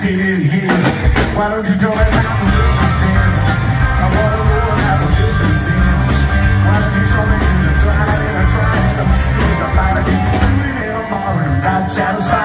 Here. Why don't you tell me about the mystery dance? I wanna know about the mystery dance. Why don't you show me? I'm trying and I'm trying to the light. I'm I'm not satisfied.